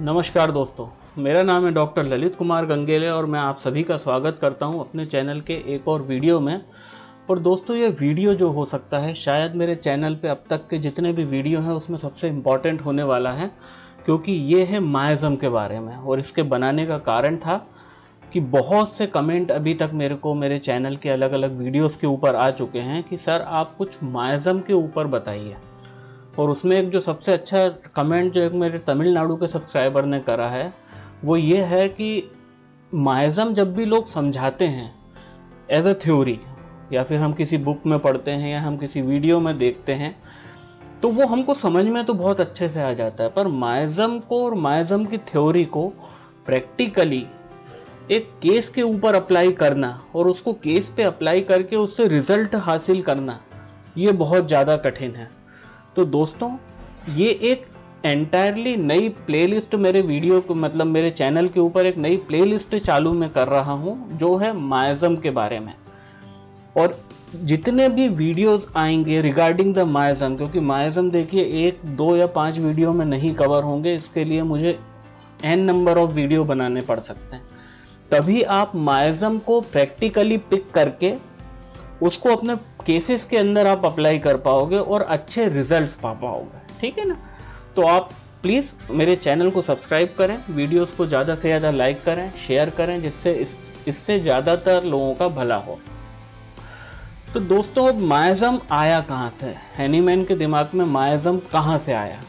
नमस्कार दोस्तों, मेरा नाम है डॉक्टर ललित कुमार गंगेले और मैं आप सभी का स्वागत करता हूँ अपने चैनल के एक और वीडियो में। और दोस्तों, ये वीडियो जो हो सकता है, शायद मेरे चैनल पे अब तक के जितने भी वीडियो हैं, उसमें सबसे इंपॉर्टेंट होने वाला है, क्योंकि ये है माइज़म के बारे में। और इसके बनाने का कारण था कि बहुत से कमेंट अभी तक मेरे को, मेरे चैनल के अलग अलग वीडियोस के ऊपर आ चुके हैं कि, सर, आप कुछ माइज़म के ऊपर बताइए। और उसमें एक जो सबसे अच्छा कमेंट जो एक मेरे तमिलनाडु के सब्सक्राइबर ने करा है, वो ये है कि माइज़म जब भी लोग समझाते हैं एज अ थ्योरी या फिर हम किसी बुक में पढ़ते हैं या हम किसी वीडियो में देखते हैं तो वो हमको समझ में तो बहुत अच्छे से आ जाता है। पर माइज़म को और माइज़म की थ्योरी को प्रैक्टिकली एक केस के ऊपर अप्लाई करना और उसको केस पे अप्लाई करके उससे रिज़ल्ट हासिल करना, ये बहुत ज़्यादा कठिन है। तो दोस्तों, ये एक एंटायरली नई प्लेलिस्ट मेरे वीडियो को मतलब मेरे चैनल के ऊपर एक नई प्लेलिस्ट चालू मैं कर रहा हूँ, जो है माइज़म के बारे में। और जितने भी वीडियोस आएँगे रिगार्डिंग द माइज़म क्योंकि माइज़म देखिए, एक, दो या पाँच वीडियो में नहीं कवर होंगे, इसके लिए मुझे एन नंबर ऑफ़ वीडियो बनाने पड़ सकते हैं। तभी आप माइज़म को प्रैक्टिकली पिक करके उसको अपने केसेस के अंदर आप अप्लाई कर पाओगे और अच्छे रिजल्ट्स पा पाओगे। ठीक है ना? तो आप प्लीज़ मेरे चैनल को सब्सक्राइब करें वीडियोस को ज़्यादा से ज़्यादा लाइक करें शेयर करें, जिससे इस, इससे ज़्यादातर लोगों का भला हो। तो दोस्तों, अब माइज़म आया कहाँ से? हैनीमैन के दिमाग में मायाज़म कहाँ से आया?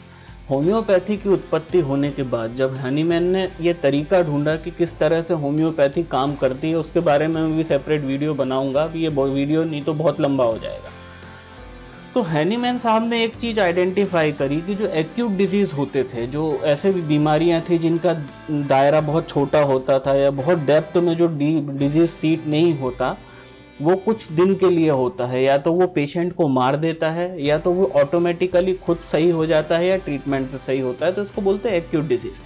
होम्योपैथी की उत्पत्ति होने के बाद जब हनीमैन ने ये तरीका ढूंढा कि किस तरह से होम्योपैथी काम करती है, उसके बारे में मैं भी सेपरेट वीडियो बनाऊँगा, अभी ये वीडियो नहीं तो बहुत लंबा हो जाएगा। तो हैनीमैन साहब ने एक चीज़ आइडेंटिफाई करी कि जो एक्यूट डिज़ीज़ होते थे, जो ऐसे भी बीमारियाँ थी जिनका दायरा बहुत छोटा होता था या बहुत डेप्थ में जो डिज़ीज़ सीट नहीं होता वो कुछ दिन के लिए होता है, या तो वो पेशेंट को मार देता है, या तो वो ऑटोमेटिकली खुद सही हो जाता है या ट्रीटमेंट से सही होता है तो इसको बोलते हैं एक्यूट डिज़ीज़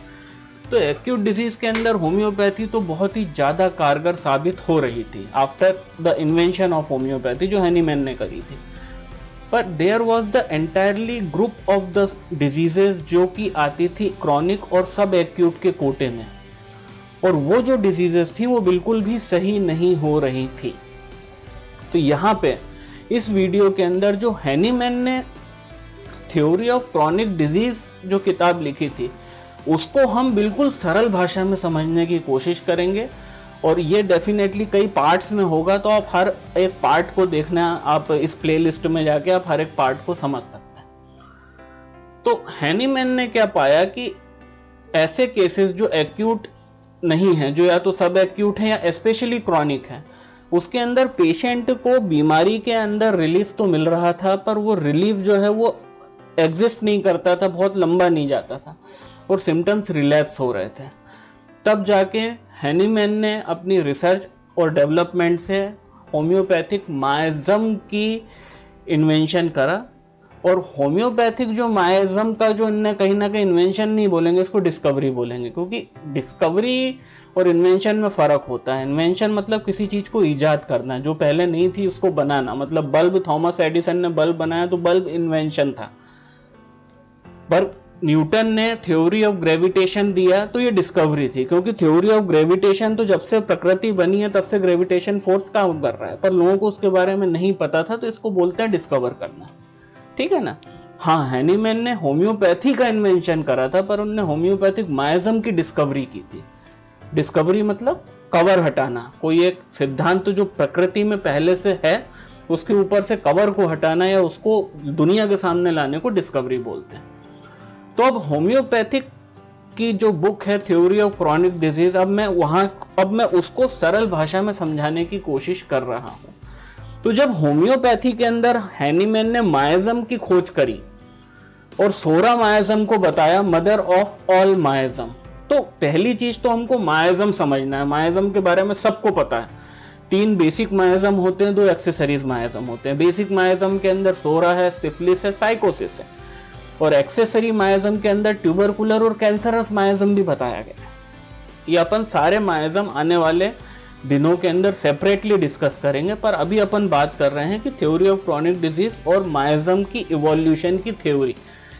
तो एक्यूट डिज़ीज़ के अंदर होम्योपैथी तो बहुत ही ज़्यादा कारगर साबित हो रही थी after the invention of homeopathy जो हैनीमैन ने करी थी. पर there was the entirely group of the diseases जो कि आती थी क्रॉनिक और सब एक्यूट के कोटे में. और वो जो डिजीजेस थी वो बिल्कुल भी सही नहीं हो रही थी. तो यहाँ पे इस वीडियो के अंदर जो हैनीमैन ने थ्योरी ऑफ़ क्रॉनिक डिज़ीज़ जो किताब लिखी थी, उसको हम बिल्कुल सरल भाषा में समझने की कोशिश करेंगे। और ये डेफिनेटली कई पार्ट्स में होगा तो आप हर एक पार्ट को देखना, आप इस प्लेलिस्ट में जाके आप हर एक पार्ट को समझ सकते हैं। तो हैनीमैन ने क्या पाया कि ऐसे केसेस जो एक्यूट नहीं है, जो या तो सब एक्यूट है या स्पेशली क्रॉनिक है उसके अंदर पेशेंट को बीमारी के अंदर रिलीफ तो मिल रहा था, पर वो रिलीफ जो है वो एग्जिस्ट नहीं करता था, बहुत लंबा नहीं जाता था और सिम्टम्स रिलैप्स हो रहे थे। तब जाके हैनीमैन ने अपनी रिसर्च और डेवलपमेंट से होम्योपैथिक माइजम की इन्वेंशन करा और होम्योपैथिक जो माइजम का जो इनने कहीं ना कहीं इन्वेंशन नहीं बोलेंगे, इसको डिस्कवरी बोलेंगे, क्योंकि डिस्कवरी और इन्वेंशन में फ़र्क होता है। इन्वेंशन मतलब किसी चीज़ को ईजाद करना, जो पहले नहीं थी उसको बनाना। मतलब बल्ब थॉमस एडिसन ने बल्ब बनाया तो बल्ब इन्वेंशन था। पर न्यूटन ने थ्योरी ऑफ़ ग्रेविटेशन दिया तो ये डिस्कवरी थी, क्योंकि थ्योरी ऑफ़ ग्रेविटेशन तो जब से प्रकृति बनी है, तब से ग्रेविटेशन फोर्स काम कर रहा है। पर लोगों को उसके बारे में नहीं पता था तो इसको बोलते हैं डिस्कवर करना। ठीक है ना? हाँ हैनीमैन ने होम्योपैथी का इन्वेंशन करा था, पर उनने होम्योपैथिक माइजम की डिस्कवरी की थी। डिस्कवरी मतलब कवर हटाना। कोई एक सिद्धांत जो प्रकृति में पहले से है, उसके ऊपर से कवर को हटाना या उसको दुनिया के सामने लाने को डिस्कवरी बोलते हैं। तो अब होम्योपैथिक की जो बुक है थ्योरी ऑफ़ क्रॉनिक डिज़ीज़ अब मैं वहाँ, अब मैं उसको सरल भाषा में समझाने की कोशिश कर रहा हूँ। तो जब होम्योपैथी के अंदर हैनीमैन ने माइजम की खोज करी और सोरा माइजम को बताया मदर ऑफ़ ऑल माइजम तो पहली चीज़ तो हमको मायाजम समझना है। मायाजम के बारे में सबको पता है। तीन बेसिक मायाजम होते हैं, दो एक्सेसरीज मायाजम होते हैं। बेसिक मायाजम के अंदर सोरा है सिफिलिस है साइकोसिस है। और एक्सेसरी मायाजम के अंदर ट्यूबरकुलर और कैंसरस मायाजम भी बताया गया ये अपन सारे मायाजम आने वाले दिनों के अंदर सेपरेटली डिस्कस करेंगे, पर अभी अपन बात कर रहे हैं कि थ्योरी ऑफ़ क्रॉनिक डिज़ीज़ और मायाजम की इवोल्यूशन की थ्योरी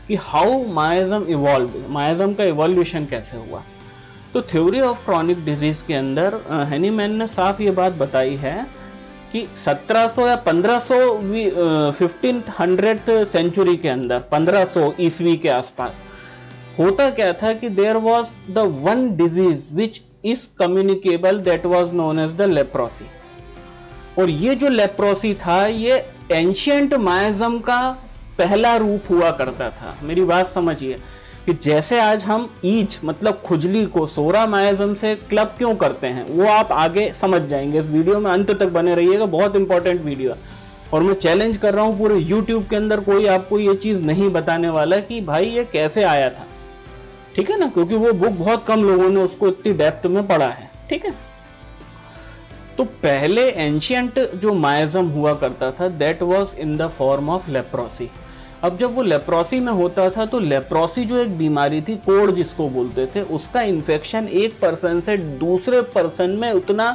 कि हाउ माइजम इवॉल्व माइजम का इवोल्यूशन कैसे हुआ? तो थ्योरी ऑफ़ क्रॉनिक डिज़ीज़ के अंदर हैनीमैन ने साफ़ ये बात बताई है कि 1700 या 1500 फिफ्टीन सेंचुरी के अंदर 1500 ईस्वी के आसपास, होता क्या था कि there was the one disease which is communicable that was known as the leprosy और ये जो लेप्रोसी था, ये एंशियंट माइजम का पहला रूप हुआ करता था। मेरी बात समझिए कि जैसे आज हम ईच मतलब खुजली को सोरा माइजम से क्लब क्यों करते हैं, वो आप आगे समझ जाएँगे। इस वीडियो में अंत तक बने रहिएगा, बहुत इंपॉर्टेंट वीडियो है और मैं चैलेंज कर रहा हूँ, पूरे यूट्यूब के अंदर कोई आपको ये चीज़ नहीं बताने वाला कि भाई ये कैसे आया था। ठीक है ना? क्योंकि वो बुक बहुत कम लोगों ने उसको इतनी डेप्थ में पढ़ा है। ठीक है? तो पहले एंशियंट जो माइजम हुआ करता था that was in the form of leprosy अब जब वो लेप्रोसी में होता था तो लेप्रोसी जो एक बीमारी थी, कोड जिसको बोलते थे, उसका इन्फेक्शन एक पर्सन से दूसरे पर्सन में उतना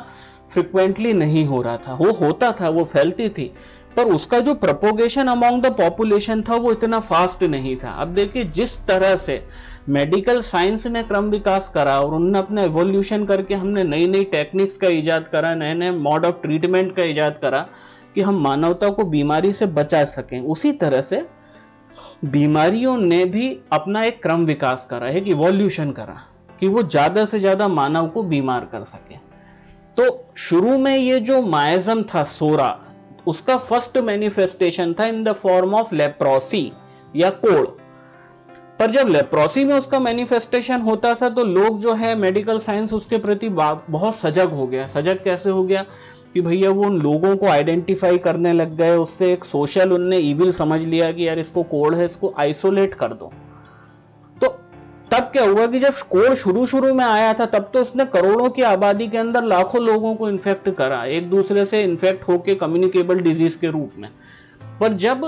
फ्रिक्वेंटली नहीं हो रहा था। वो होता था, वो फैलती थी, पर उसका जो प्रपोगेशन अमॉन्ग द पॉपुलेशन था, वो इतना फास्ट नहीं था। अब देखिए, जिस तरह से मेडिकल साइंस ने क्रम विकास करा और उनने अपने एवोल्यूशन करके हमने नई नई टेक्निक्स का इजाद करा नए नए मोड ऑफ़ ट्रीटमेंट का इजाद करा, कि हम मानवता को बीमारी से बचा सकें। उसी तरह से बीमारियों ने भी अपना एक क्रम विकास करा, एक इवोल्यूशन करा, कि वो ज़्यादा से ज़्यादा मानव को बीमार कर सके। तो शुरू में ये जो माइजम था सोरा उसका फ़र्स्ट मैनिफेस्टेशन था in the form of leprosy या कोड़ पर जब लेप्रोसी में उसका मैनिफेस्टेशन होता था तो लोग जो है मेडिकल साइंस उसके प्रति बहुत सजग हो गया। सजग कैसे हो गया? कि भैया वो उन लोगों को आइडेंटिफाई करने लग गए, उससे एक सोशल उनने ईविल समझ लिया कि यार इसको कोड है, इसको आइसोलेट कर दो। तो तब क्या हुआ कि जब कोड शुरू शुरू में आया था, तब तो उसने करोड़ों की आबादी के अंदर लाखों लोगों को इन्फेक्ट करा, एक दूसरे से इन्फेक्ट होके कम्युनिकेबल डिज़ीज़ के रूप में। पर जब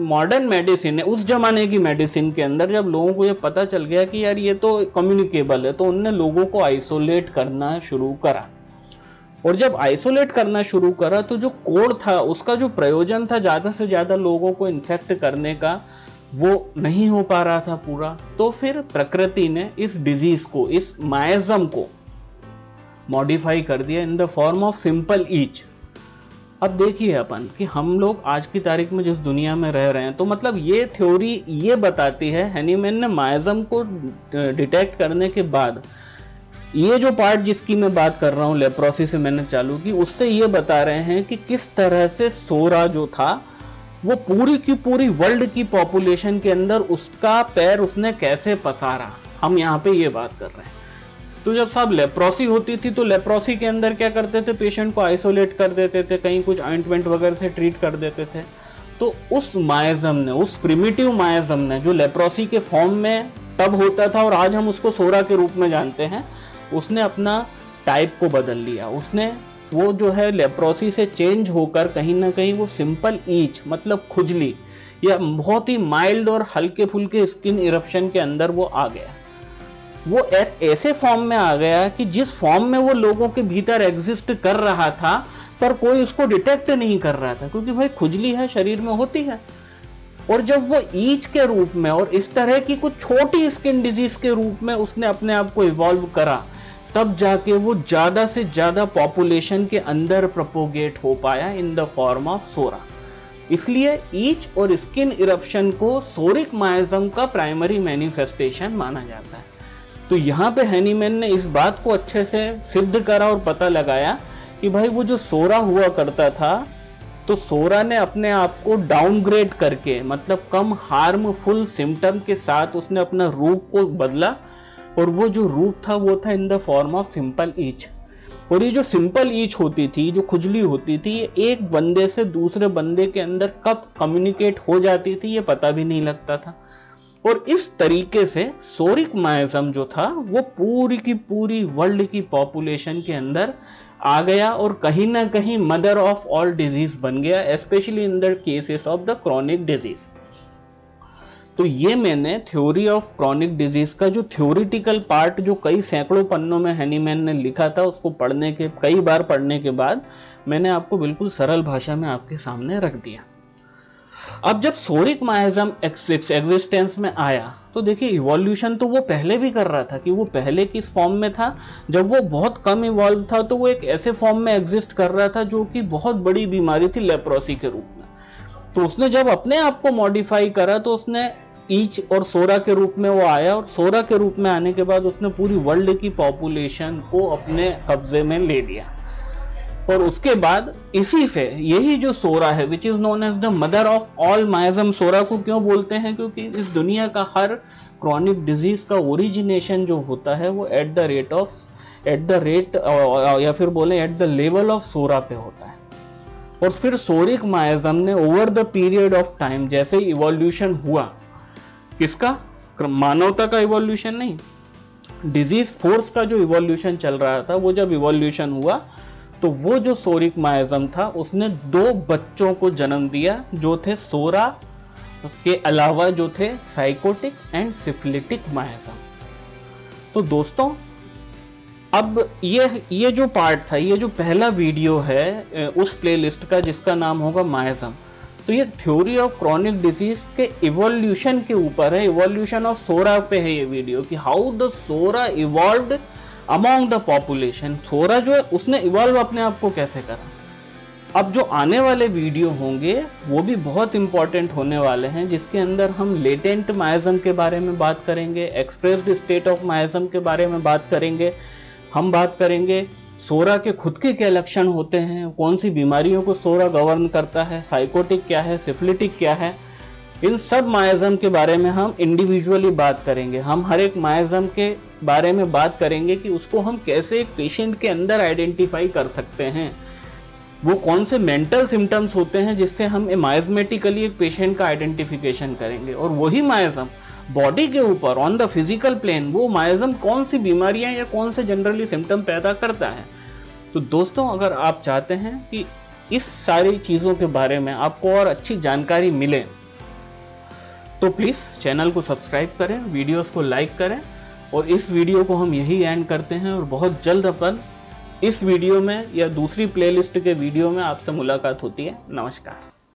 मॉडर्न मेडिसिन है उस जमाने की मेडिसिन के अंदर जब लोगों को ये पता चल गया कि यार ये तो कम्युनिकेबल है तो उनने लोगों को आइसोलेट करना शुरू करा। और जब आइसोलेट करना शुरू करा तो जो कोड था, उसका जो प्रयोजन था ज़्यादा से ज़्यादा लोगों को इन्फेक्ट करने का, वो नहीं हो पा रहा था पूरा। तो फिर प्रकृति ने इस डिज़ीज़ को, इस मायजम को मॉडिफाई कर दिया in the form of simple itch अब देखिए अपन, कि हम लोग आज की तारीख में जिस दुनिया में रह रहे हैं तो मतलब ये थ्योरी ये बताती है हैनीमैन ने मायजम को डिटेक्ट करने के बाद ये जो पार्ट जिसकी मैं बात कर रहा हूँ लेप्रोसी से मैंने चालू की, उससे ये बता रहे हैं कि किस तरह से सोरा जो था, वो पूरी की पूरी वर्ल्ड की पॉपुलेशन के अंदर उसका पैर उसने कैसे पसारा? हम यहाँ पे ये बात कर रहे हैं। तो जब साहब लेप्रोसी होती थी तो लेप्रोसी के अंदर क्या करते थे? पेशेंट को आइसोलेट कर देते थे, कहीं कुछ ऑइंटमेंट वगैरह से ट्रीट कर देते थे। तो उस मायजम ने, उस प्रिमिटिव मायजम ने, जो लेप्रोसी के फॉर्म में तब होता था और आज हम उसको सोरा के रूप में जानते हैं उसने अपना टाइप को बदल लिया। उसने वो जो है लेप्रोसी से चेंज होकर कहीं ना कहीं वो सिंपल ईच मतलब खुजली, या बहुत ही माइल्ड और हल्के फुल्के स्किन इरप्शन के अंदर वो आ गया। वो एक ऐसे फॉर्म में आ गया कि जिस फॉर्म में वो लोगों के भीतर एग्जिस्ट कर रहा था, पर कोई उसको डिटेक्ट नहीं कर रहा था, क्योंकि भाई खुजली है, शरीर में होती है। और जब वो ईच के रूप में और इस तरह की कुछ छोटी स्किन डिज़ीज़ के रूप में उसने अपने आप को इवॉल्व करा, तब जाके वो ज़्यादा से ज़्यादा पॉपुलेशन के अंदर प्रपोगेट हो पाया in the form of psora इसलिए ईच और स्किन इरप्शन को सोरिक माइजम का प्राइमरी मैनिफेस्टेशन माना जाता है। तो यहाँ पे हैनीमैन ने इस बात को अच्छे से सिद्ध करा और पता लगाया कि भाई वो जो सोरा हुआ करता था तो सोरा ने अपने आप को डाउनग्रेड करके मतलब कम हार्मफुल सिम्टम के साथ उसने अपना रूप को बदला और वो जो रूप था, वो था in the form of simple itch और ये जो सिंपल ईच होती थी, जो खुजली होती थी, ये एक बंदे से दूसरे बंदे के अंदर कब कम्युनिकेट हो जाती थी, ये पता भी नहीं लगता था। और इस तरीके से सोरिक माइजम जो था, वो पूरी की पूरी वर्ल्ड की पॉपुलेशन के अंदर आ गया और कहीं ना कहीं मदर ऑफ़ ऑल डिज़ीज़ बन गया specially in the cases of the chronic disease तो ये मैंने थ्योरी ऑफ़ क्रॉनिक डिज़ीज़ का जो थ्योरिटिकल पार्ट जो कई सैकड़ों पन्नों में हैनीमैन ने लिखा था, उसको पढ़ने के, कई बार पढ़ने के बाद मैंने आपको बिल्कुल सरल भाषा में आपके सामने रख दिया। अब जब सोरिक माइजम एग्जिस्टेंस में आया तो देखिए इवोल्यूशन तो वो पहले भी कर रहा था कि वो पहले किस फॉर्म में था? जब वो बहुत कम इवॉल्व था तो वो एक ऐसे फॉर्म में एग्जिस्ट कर रहा था जो कि बहुत बड़ी बीमारी थी लेप्रोसी के रूप में। तो उसने जब अपने आप को मॉडिफाई करा तो उसने ईच और सोरा के रूप में वो आया और सोरा के रूप में आने के बाद उसने पूरी वर्ल्ड की पॉपुलेशन को अपने कब्जे में ले लिया। और उसके बाद इसी से यही जो सोरा है which is known as the mother of all miasm psora को क्यों बोलते हैं? क्योंकि इस दुनिया का हर क्रॉनिक डिज़ीज़ का ओरिजिनेशन जो होता है, वो at the rate of at the rate या फिर बोले at the level of psora पे होता है। और फिर सोरिक माइजम ने over the period of time जैसे इवोल्यूशन हुआ, किसका? मानवता का इवोल्यूशन नहीं। डिज़ीज़ फोर्स का जो इवोल्यूशन चल रहा था, वो जब इवोल्यूशन हुआ तो वो जो सोरिक माइजम था, उसने दो बच्चों को जन्म दिया, जो थे सोरा के अलावा जो थे साइकोटिक एंड सिफिलिटिक माइजम। तो दोस्तों, अब ये ये जो पार्ट था, ये जो पहला वीडियो है उस प्लेलिस्ट का, जिसका नाम होगा माइजम तो ये थ्योरी ऑफ़ क्रॉनिक डिज़ीज़ के इवोल्यूशन के ऊपर है। इवोल्यूशन ऑफ़ सोरा पे है ये वीडियो कि how the psora evolve among the population थोड़ा जो है, उसने इवॉल्व अपने आप को कैसे करा? अब जो आने वाले वीडियो होंगे, वो भी बहुत इंपॉर्टेंट होने वाले हैं, जिसके अंदर हम लेटेंट माइजम के बारे में बात करेंगे एक्सप्रेस्ड स्टेट ऑफ़ माइजम के बारे में बात करेंगे, हम बात करेंगे, सोरा के खुद के क्या लक्षण होते हैं, कौन सी बीमारियों को सोरा गवर्न करता है साइकोटिक क्या है सिफिलिटिक क्या है इन सब मायाजम के बारे में हम इंडिविजुअली बात करेंगे। हम हर एक मायाजम के बारे में बात करेंगे कि उसको हम कैसे एक पेशेंट के अंदर आइडेंटिफाई कर सकते हैं। वो कौन से मेंटल सिम्टम्स होते हैं जिससे हम माइजमेटिकली एक पेशेंट का आइडेंटिफिकेशन करेंगे। और वही मायाजम बॉडी के ऊपर ऑन द फ़िज़िकल प्लेन वो मायाजम कौन सी बीमारियाँ या कौन से जनरली सिम्टम पैदा करता है। तो दोस्तों, अगर आप चाहते हैं कि इस सारी चीज़ों के बारे में आपको और अच्छी जानकारी मिले तो प्लीज़ चैनल को सब्सक्राइब करें वीडियोस को लाइक करें और इस वीडियो को हम यही एंड करते हैं और बहुत जल्द अपन इस वीडियो में या दूसरी प्लेलिस्ट के वीडियो में आपसे मुलाकात होती है। नमस्कार।